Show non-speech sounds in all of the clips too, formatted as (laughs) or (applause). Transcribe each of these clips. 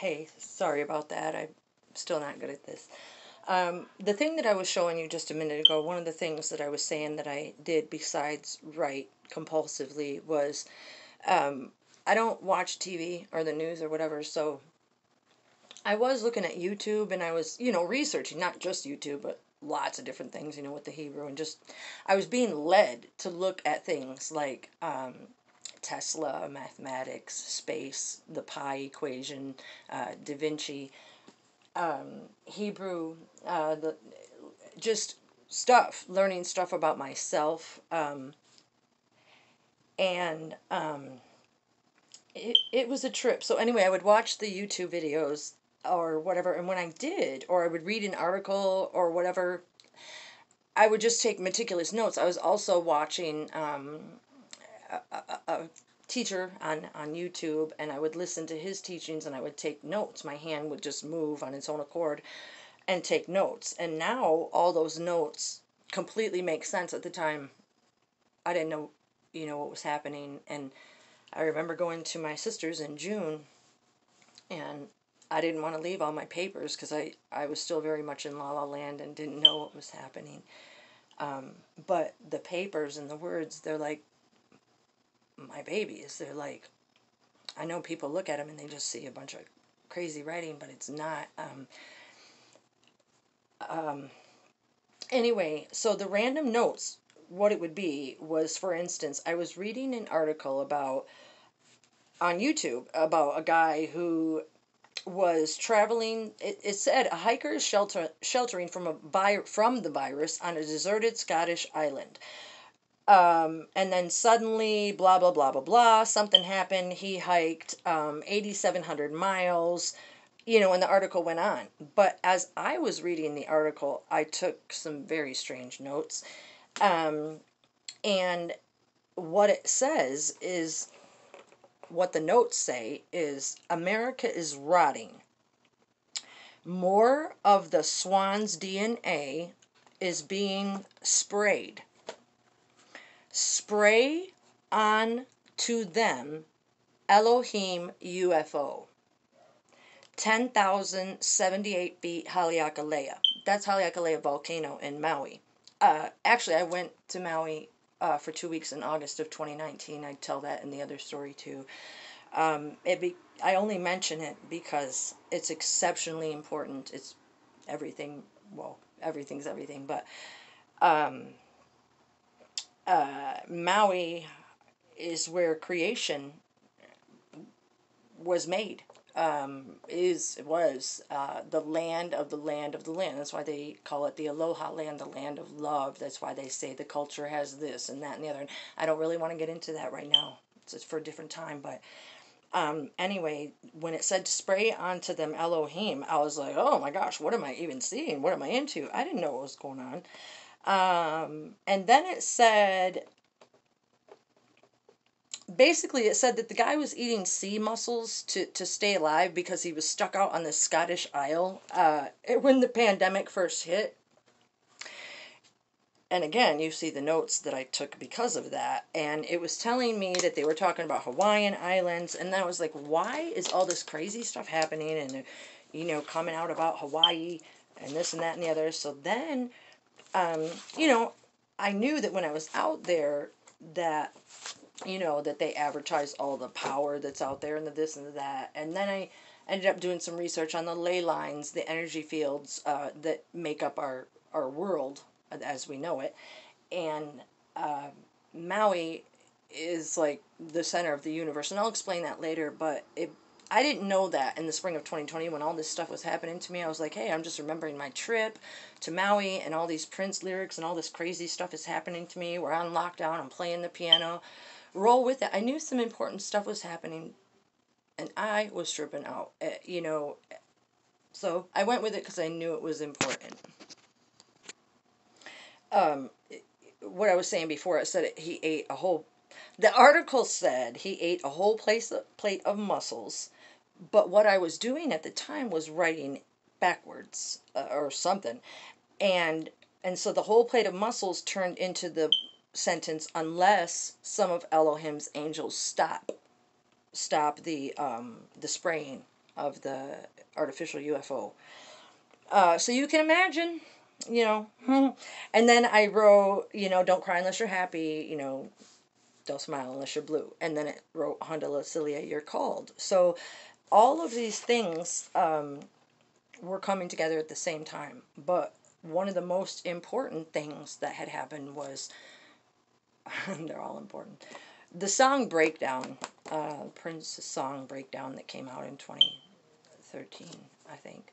hey, sorry about that. I'm still not good at this. Um, the thing that I was showing you just a minute ago, one of the things that I was saying that I did besides write compulsively was um, I don't watch TV or the news or whatever, so I was looking at YouTube and I was, you know, researching, not just YouTube, but lots of different things, you know, with the Hebrew and just, I was being led to look at things like um, Tesla, mathematics, space, the pi equation, uh, Da Vinci, um, Hebrew, uh, the just stuff, learning stuff about myself, um, and um, it it was a trip. So anyway, I would watch the YouTube videos or whatever, and when I did, or I would read an article or whatever, I would just take meticulous notes. I was also watching um, a, a, teacher on on YouTube and I would listen to his teachings and I would take notes. My hand would just move on its own accord and take notes. And now all those notes completely make sense at the time. I didn't know, you know, what was happening and I remember going to my sister's in June and I didn't want to leave all my papers because I, I was still very much in La La Land and didn't know what was happening. Um, but the papers and the words, they're like my babies. They're like, I know people look at them and they just see a bunch of crazy writing, but it's not. Um, um, anyway, so the random notes, what it would be was, for instance, I was reading an article about on YouTube about a guy who was traveling. It, it said a hiker is shelter, sheltering from a vi- from the virus on a deserted Scottish island. Um, and then suddenly, blah, blah, blah, blah, blah, something happened. He hiked um, 8,700 miles, you know, and the article went on. But as I was reading the article, I took some very strange notes. Um, and what it says is what the notes say is America is rotting. More of the swan's DNA is being sprayed spray on to them Elohim UFO. 10,078 feet Haleakala. That's Haleakala volcano in Maui. Uh, actually, I went to Maui uh, for two weeks in August of 2019. I tell that in the other story too. Um, it be, I only mention it because it's exceptionally important. It's everything. Well, everything's everything, but um, uh, Maui is where creation was made. Um, is it was uh, the land of the land of the land. That's why they call it the Aloha land, the land of love. That's why they say the culture has this and that and the other. And I don't really want to get into that right now. It's for a different time. But um, anyway, when it said to spray onto them Elohim, I was like, oh my gosh, what am I even seeing? What am I into? I didn't know what was going on. Um, and then it said, basically, it said that the guy was eating sea mussels to, to stay alive because he was stuck out on the Scottish Isle uh, when the pandemic first hit. And again, you see the notes that I took because of that. And it was telling me that they were talking about Hawaiian Islands. And I was like, why is all this crazy stuff happening? And, you know, coming out about Hawaii and this and that and the other. So then um, you know, I knew that when I was out there that, you know, that they advertise all the power that's out there and the this and the that. And then I ended up doing some research on the ley lines, the energy fields uh, that make up our, our world as we know it. And uh, Maui is like the center of the universe. And I'll explain that later, but it I didn't know that in the spring of 2020 when all this stuff was happening to me. I was like, hey, I'm just remembering my trip to Maui and all these Prince lyrics and all this crazy stuff is happening to me. We're on lockdown. I'm playing the piano. Roll with it. I knew some important stuff was happening and I was tripping out, eh, you know. So I went with it because I knew it was important. Um, what I was saying before, I said he ate a whole the article said he ate a whole place, plate of mussels but what I was doing at the time was writing backwards uh, or something. And and so the whole plate of muscles turned into the sentence unless some of Elohim's angels stop stop the um the spraying of the artificial UFO. Uh, so you can imagine, you know. (laughs) and then I wrote, you know, don't cry unless you're happy, you know, don't smile unless you're blue. And then it wrote Honda Lucilia, you're called. So all of these things um, were coming together at the same time. But one of the most important things that had happened was, (laughs) they're all important, the song Breakdown, uh, Prince's song Breakdown that came out in 2013, I think.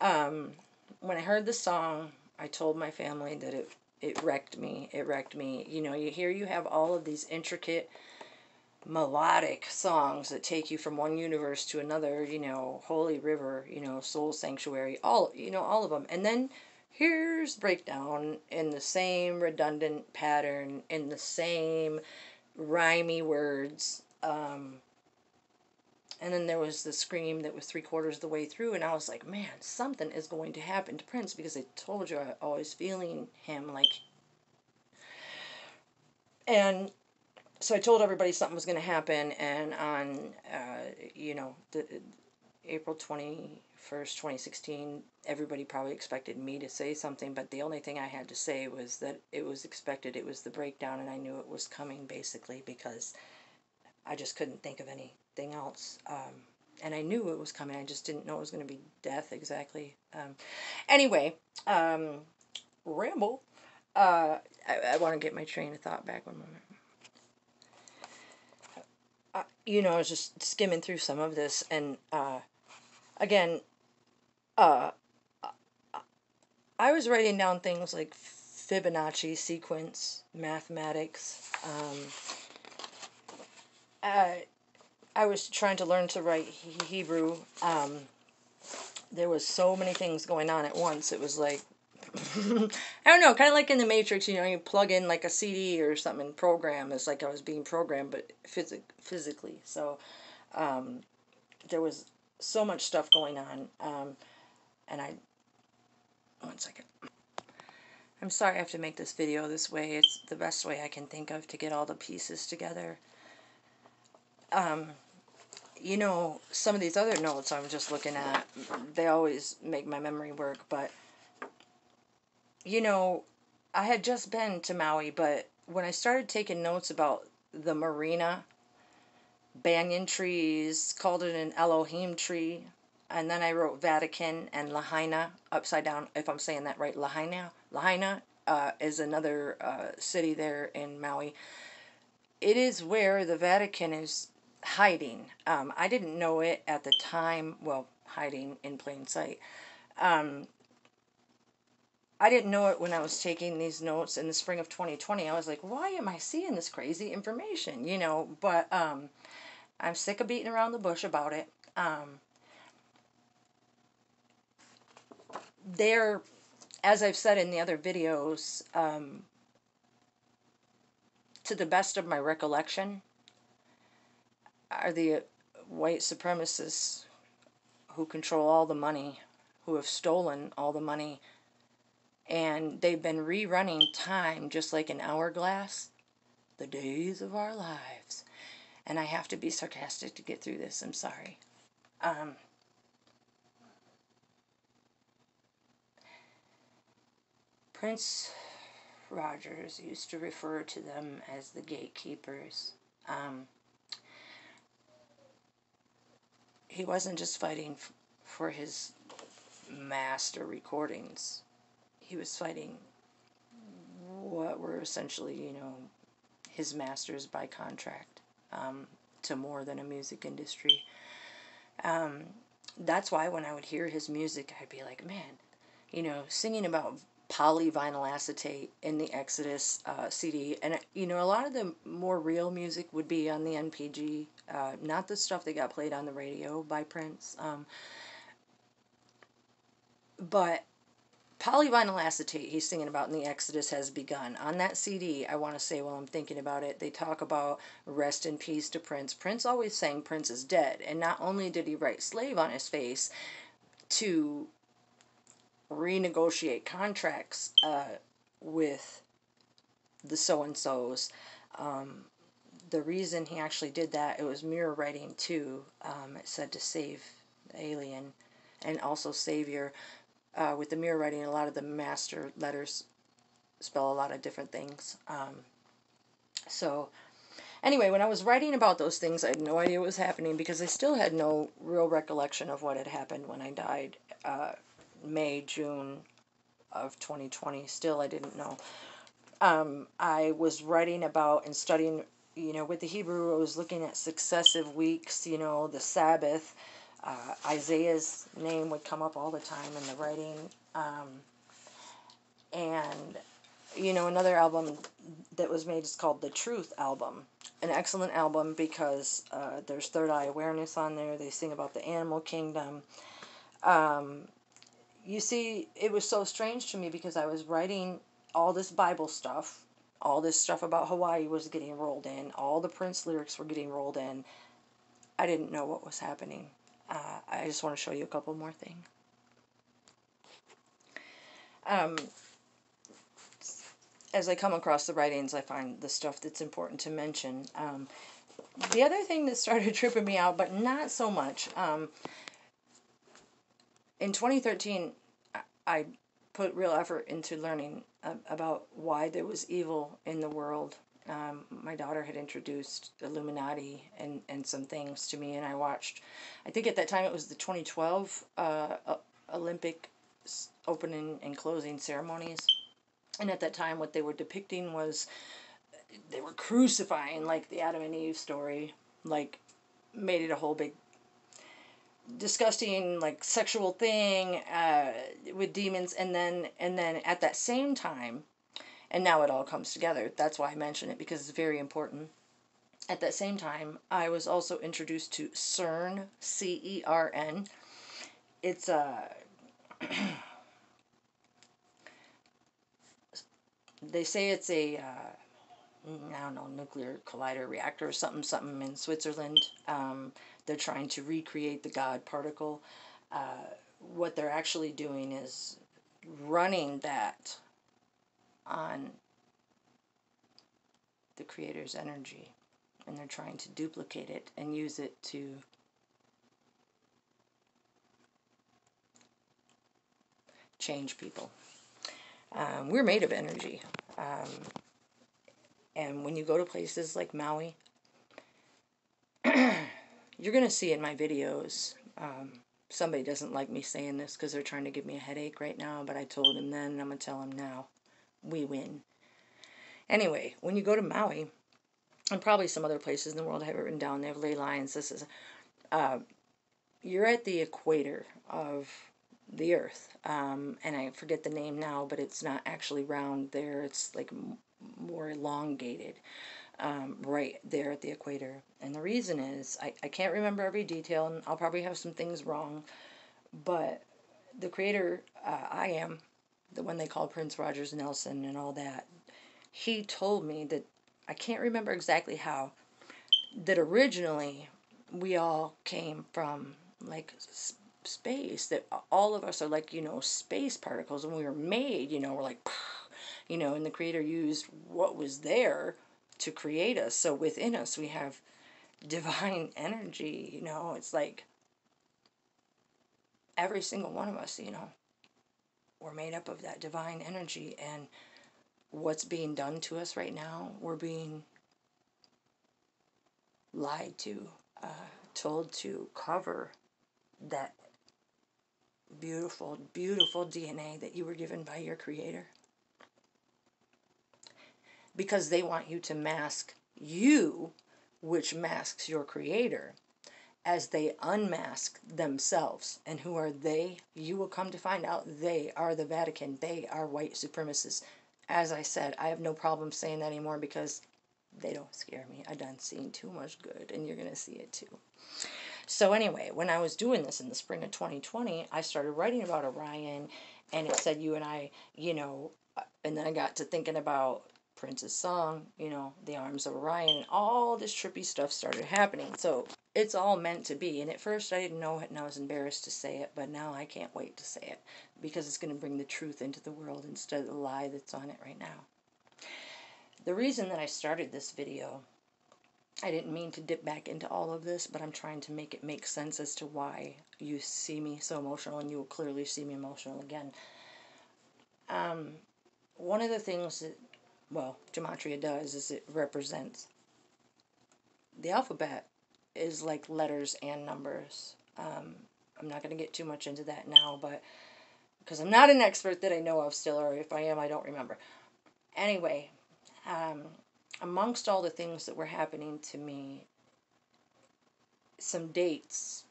Um, when I heard the song, I told my family that it it wrecked me. It wrecked me. You know, you hear you have all of these intricate melodic songs that take you from one universe to another, you know, Holy River, you know, Soul Sanctuary, all, you know, all of them. And then here's breakdown in the same redundant pattern, in the same rhymy words. Um, and then there was the scream that was three quarters of the way through, and I was like, man, something is going to happen to Prince because I told you I always feeling him like. And so I told everybody something was going to happen, and on, uh, you know, the April 21st, 2016, everybody probably expected me to say something, but the only thing I had to say was that it was expected, it was the breakdown, and I knew it was coming basically because I just couldn't think of anything else. Um, and I knew it was coming. I just didn't know it was going to be death exactly. Um, anyway, um, ramble. Uh, I, I want to get my train of thought back one moment. You know, I was just skimming through some of this, and uh, again, uh, I was writing down things like Fibonacci sequence, mathematics. Um, I, I was trying to learn to write Hebrew. Um, there was so many things going on at once. It was like, (laughs) I don't know, kind of like in the Matrix, you know, you plug in like a CD or something, program. It's like I was being programmed, but phys- physically. So um, there was so much stuff going on. Um, and I, one second. I'm sorry I have to make this video this way. It's the best way I can think of to get all the pieces together um, you know, some of these other notes I'm just looking at, they always make my memory work, but, you know, I had just been to Maui, but when I started taking notes about the marina, banyan trees, called it an Elohim tree, and then I wrote Vatican and Lahaina upside down, if I'm saying that right, Lahaina, Lahaina uh, is another uh, city there in Maui. It is where the Vatican is hiding. Um, I didn't know it at the time. Well, hiding in plain sight. Um, I didn't know it when I was taking these notes in the spring of 2020. I was like, why am I seeing this crazy information? You know, but um, I'm sick of beating around the bush about it. Um, they're, as I've said in the other videos, um, to the best of my recollection, are the white supremacists who control all the money, who have stolen all the money, and they've been rerunning time just like an hourglass, the days of our lives. And I have to be sarcastic to get through this, I'm sorry. Um, Prince Rogers used to refer to them as the gatekeepers. Um, he wasn't just fighting for his master recordings. He was fighting what were essentially, you know, his masters by contract um, to more than a music industry. Um, that's why when I would hear his music, I'd be like, man, you know, singing about polyvinyl acetate in the Exodus uh, CD. And, you know, a lot of the more real music would be on the NPG, uh, not the stuff that got played on the radio by Prince. Um, but polyvinyl acetate he's singing about in the Exodus has begun. On that CD, I want to say while I'm thinking about it, they talk about rest in peace to Prince. Prince always saying Prince is dead. And not only did he write slave on his face to renegotiate contracts uh, with the so and so's. Um, the reason he actually did that, it was mirror writing too. Um, it said to save the alien and also savior. Uh, with the mirror writing, a lot of the master letters spell a lot of different things. Um, so, anyway, when I was writing about those things, I had no idea what was happening because I still had no real recollection of what had happened when I died uh, May, June of 2020. Still, I didn't know. Um, I was writing about and studying, you know, with the Hebrew, I was looking at successive weeks, you know, the Sabbath. Uh, Isaiah's name would come up all the time in the writing. Um, and, you know, another album that was made is called the Truth Album. An excellent album because uh, there's third eye awareness on there. They sing about the animal kingdom. Um, you see, it was so strange to me because I was writing all this Bible stuff, all this stuff about Hawaii was getting rolled in, all the Prince lyrics were getting rolled in. I didn't know what was happening. Uh, I just want to show you a couple more things. Um, as I come across the writings, I find the stuff that's important to mention. Um, the other thing that started (laughs) tripping me out, but not so much, um, in 2013, I put real effort into learning uh, about why there was evil in the world. Um, my daughter had introduced Illuminati and, and some things to me, and I watched. I think at that time it was the 2012 uh, Olympic opening and closing ceremonies. And at that time, what they were depicting was they were crucifying, like the Adam and Eve story, like made it a whole big disgusting like sexual thing uh, with demons and then and then at that same time and now it all comes together that's why i mention it because it's very important at that same time i was also introduced to cern c-e-r-n it's a (clears throat) they say it's a uh, I don't know nuclear collider reactor or something something in Switzerland. Um, they're trying to recreate the God particle. Uh, what they're actually doing is running that on the creator's energy and they're trying to duplicate it and use it to change people. Um, we're made of energy. Um, and when you go to places like Maui, (clears throat) you're going to see in my videos, um, somebody doesn't like me saying this because they're trying to give me a headache right now, but I told him then and I'm going to tell him now. We win. Anyway, when you go to Maui, and probably some other places in the world I have it written down, they have ley lines. This is, uh, you're at the equator of the earth. Um, and I forget the name now, but it's not actually round there. It's like more elongated um, right there at the equator. And the reason is, I, I can't remember every detail, and I'll probably have some things wrong, but the creator, uh, I am, the one they call Prince Rogers Nelson and all that, he told me that, I can't remember exactly how, that originally we all came from like space, that all of us are like, you know, space particles, and we were made, you know, we're like, you know, and the creator used what was there to create us. So within us, we have divine energy, you know, it's like every single one of us, you know, we're made up of that divine energy. And what's being done to us right now, we're being lied to, uh, told to cover that beautiful, beautiful DNA that you were given by your Creator because they want you to mask you, which masks your creator, as they unmask themselves. And who are they? You will come to find out they are the Vatican. They are white supremacists. As I said, I have no problem saying that anymore because they don't scare me. I've done seen too much good, and you're going to see it too. So, anyway, when I was doing this in the spring of 2020, I started writing about Orion, and it said you and I, you know, uh, and then I got to thinking about Prince's song, you know, The Arms of Orion, and all this trippy stuff started happening. So it's all meant to be. And at first I didn't know it and I was embarrassed to say it, but now I can't wait to say it because it's going to bring the truth into the world instead of the lie that's on it right now. The reason that I started this video I didn't mean to dip back into all of this, but I'm trying to make it make sense as to why you see me so emotional, and you will clearly see me emotional again. Um, one of the things that, well, Gematria does is it represents the alphabet is like letters and numbers. Um, I'm not going to get too much into that now, but because I'm not an expert that I know of still, or if I am, I don't remember. Anyway, um, amongst all the things that were happening to me, some dates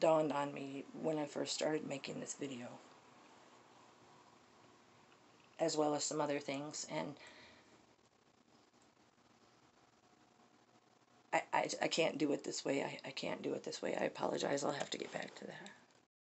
dawned on me when I first started making this video, as well as some other things. And I, I, I can't do it this way. I, I can't do it this way. I apologize. I'll have to get back to that.